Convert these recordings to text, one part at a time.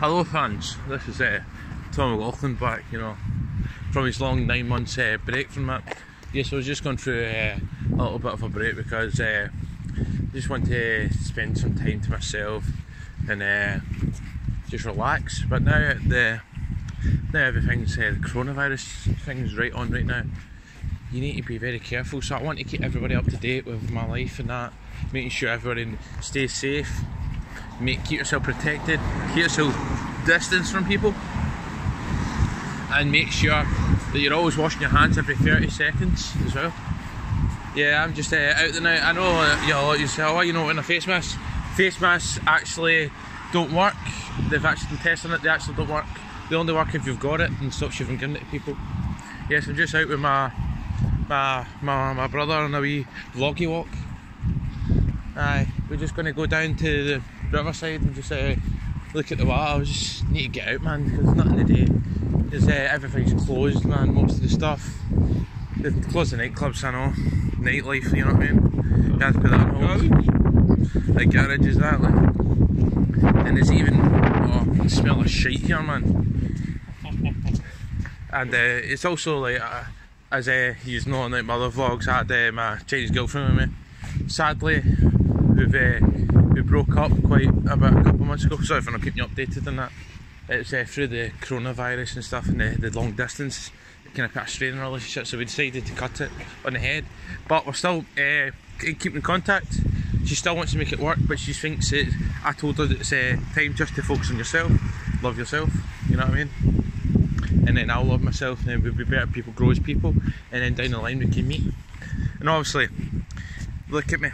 Hello fans, this is uh, Tom McLaughlin back, you know, from his long nine months uh, break from that. Yes, I was just going through uh, a little bit of a break because uh, I just want to spend some time to myself and uh, just relax. But now the now everything's uh, the coronavirus thing's right on right now. You need to be very careful. So I want to keep everybody up to date with my life and that, making sure everybody stays safe make keep yourself protected, keep yourself distance from people, and make sure that you're always washing your hands every 30 seconds as well. Yeah, I'm just uh, out there now. I know you know, you say, oh, you know, in a face mask. Face masks actually don't work. They've actually been testing it. They actually don't work. They only work if you've got it and stops you from giving it to people. Yes, I'm just out with my my my, my brother on a wee vloggy walk. Aye, we're just going to go down to the riverside and just uh, look at the water. I just need to get out, man, because there's nothing to do. There's, uh, everything's closed, man. Most of the stuff. They've closed the nightclubs, I know. Nightlife, you know what I mean? You have to put that on garage is that, like. And there's even, oh, I smell of shit here, man. and uh, it's also like, uh, as uh, you know on my other vlogs, I had uh, my Chinese girlfriend with me. Sadly, we've uh, we broke up quite about a couple of months ago. Sorry I'm not keeping you updated on that. It's uh, through the coronavirus and stuff and the, the long distance. Kind of put a strain on our relationship, so we decided to cut it on the head. But we're still uh, keeping in contact. She still wants to make it work, but she thinks it. I told her it's uh, time just to focus on yourself, love yourself. You know what I mean? And then I'll love myself, and then we'll be better people, grow as people, and then down the line we can meet. And obviously, look at me.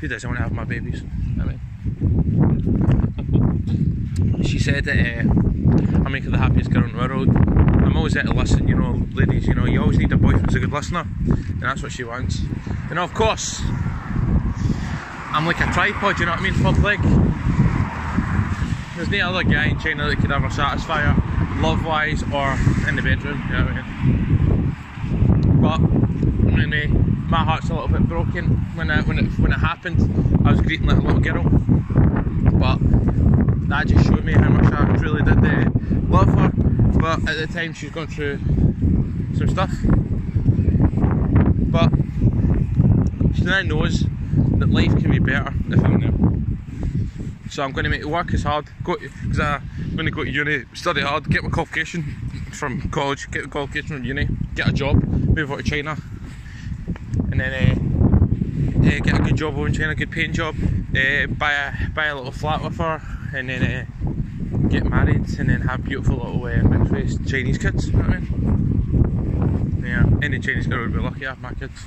Who doesn't want to have my babies? I mean, she said that uh, I'm making the happiest girl in the world. I'm always there to listen, you know, ladies. You know, you always need a boyfriend who's a good listener, and that's what she wants. And of course, I'm like a tripod. You know what I mean? Public. There's no other guy in China that could ever satisfy her, love-wise or in the bedroom. You know what I mean? But anyway my heart's a little bit broken when it when it when it happened. I was greeting like a little girl, but that just showed me how much I really did uh, love her. But at the time, she's gone through some stuff. But she now knows that life can be better if I'm there. So I'm going to make it work as hard. because I'm going to go to uni, study hard, get my qualification from college, get the qualification from uni, get a job, move out to China, and then uh, uh, get a good job over in China, a good paying job, uh, buy a buy a little flat with her, and then get married, and then have beautiful little uh, mixed Chinese kids. You know what I mean? Yeah, any Chinese girl would be lucky to have my kids,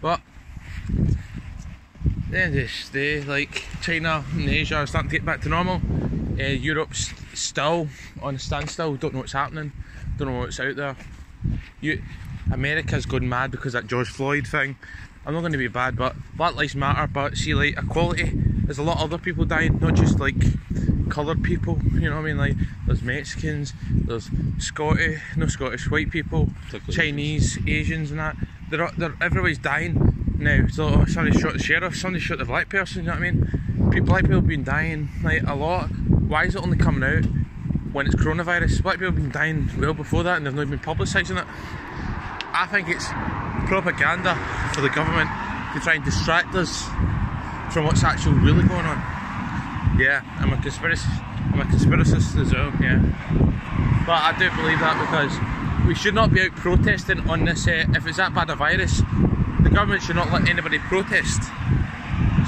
but. Then this day, like China and Asia are starting to get back to normal. Uh, Europe's still on a standstill. Don't know what's happening. Don't know what's out there. You, America's gone mad because that George Floyd thing. I'm not going to be bad, but Black Lives Matter. But see, like equality, there's a lot of other people dying, not just like coloured people. You know what I mean? Like there's Mexicans, there's Scottish, no Scottish, white people, Chinese, Asians, and that. They're, they're everybody's dying now. So oh, somebody shot the sheriff, somebody shot the black person. You know what I mean? People, black people have been dying like a lot. Why is it only coming out when it's coronavirus? Black people have been dying well before that, and they've not been publicising it. I think it's propaganda for the government to try and distract us from what's actually really going on. Yeah, I'm a conspiracy. I'm a conspiracist as well. Yeah, but I do believe that because we should not be out protesting on this. Uh, if it's that bad a virus, government should not let anybody protest.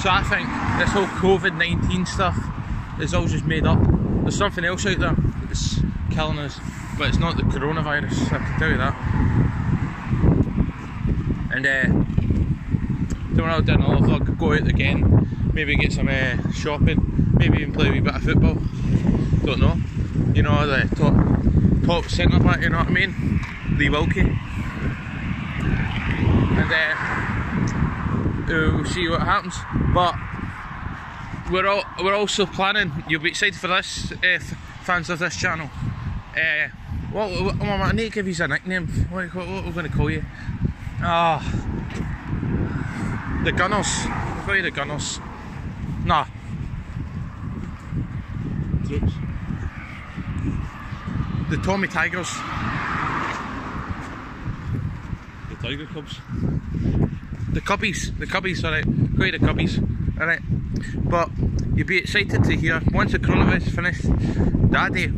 So I think this whole COVID-19 stuff is all just made up. There's something else out there that's killing us, but it's not the coronavirus. I can tell you that and uh, tomorrow down the vlog, go out again, maybe get some uh, shopping, maybe even play a wee bit of football. Don't know. You know the top top centre back. You know what I mean? Lee Wilkie. And uh, we'll see what happens. But we're all we're also planning. You'll be excited for this, uh, fans of this channel. Uh, well, well, I need to give you a nickname. What, what, what are we going to call you? Ah, the Gunners. We'll the Gunners. Nah. Troops. the Tommy Tigers. The Tiger Cubs. The Cubbies, the Cubbies. Go to the Cubbies, alright. But you'd be excited to hear once the coronavirus finished, Daddy,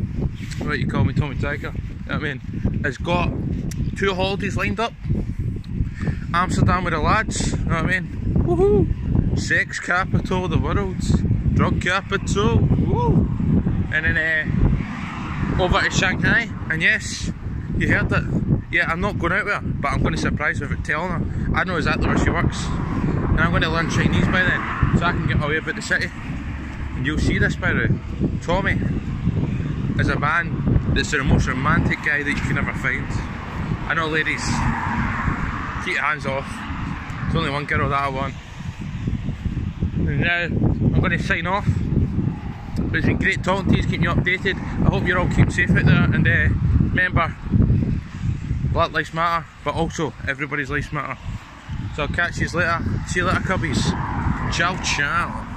what you call me, Tommy Tiger, you know I mean, has got two holidays lined up. Amsterdam with the lads, you know what I mean? Woohoo! Sex capital of the world, drug capital, woo! And then uh, over to Shanghai, and yes, you heard it. Yeah, I'm not going out there, but I'm going to surprise her with telling her. I know exactly where she works. And I'm going to learn Chinese by then, so I can get away about the city. And you'll see this by the way. Tommy is a man that's the most romantic guy that you can ever find. I know ladies, keep your hands off. There's only one girl that I want. And now I'm going to sign off. But it's been great talking to you, keeping you updated. I hope you're all keep safe out there and uh, remember Black Lives Matter, but also everybody's lives matter. So I'll catch you later. See you later, cubbies. Ciao, ciao.